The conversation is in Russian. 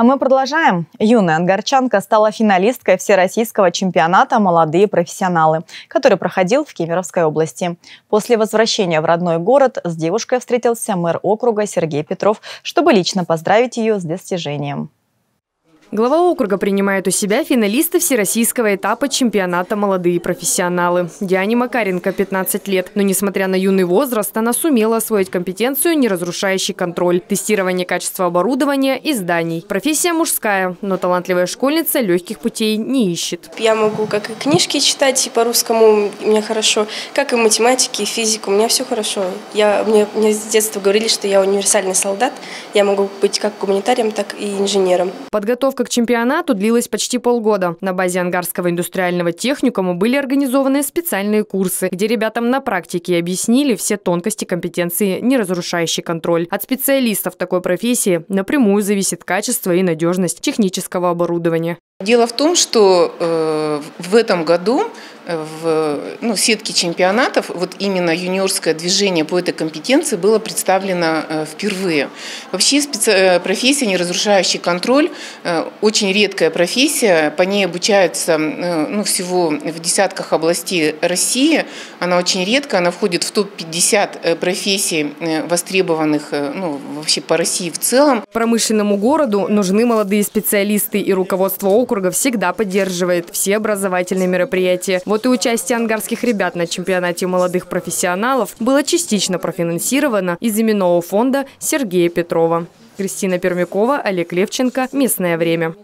А мы продолжаем. Юная ангарчанка стала финалисткой Всероссийского чемпионата «Молодые профессионалы», который проходил в Кемеровской области. После возвращения в родной город с девушкой встретился мэр округа Сергей Петров, чтобы лично поздравить ее с достижением. Глава округа принимает у себя финалисты всероссийского этапа чемпионата «Молодые профессионалы». Диане Макаренко 15 лет, но несмотря на юный возраст, она сумела освоить компетенцию неразрушающий контроль, тестирование качества оборудования и зданий. Профессия мужская, но талантливая школьница легких путей не ищет. Я могу как и книжки читать и по-русскому у меня хорошо, как и математики, и физику, у меня все хорошо. Я, мне, мне с детства говорили, что я универсальный солдат, я могу быть как гуманитарием, так и инженером. Подготовка Подготовка к чемпионату длилась почти полгода. На базе Ангарского индустриального техникума были организованы специальные курсы, где ребятам на практике объяснили все тонкости компетенции неразрушающий контроль. От специалистов такой профессии напрямую зависит качество и надежность технического оборудования. Дело в том, что э, в этом году в ну, сетке чемпионатов вот именно юниорское движение по этой компетенции было представлено э, впервые. Вообще специ... Э, профессия неразрушающий контроль э, очень редкая профессия, по ней обучаются ну, всего в десятках областей России. Она очень редкая, она входит в топ-50 профессий, востребованных ну, вообще по России в целом. Промышленному городу нужны молодые специалисты, и руководство округа всегда поддерживает все образовательные мероприятия. Вот и участие ангарских ребят на чемпионате молодых профессионалов было частично профинансировано из именного фонда Сергея Петрова. Кристина Пермякова, Олег Левченко. Местное время.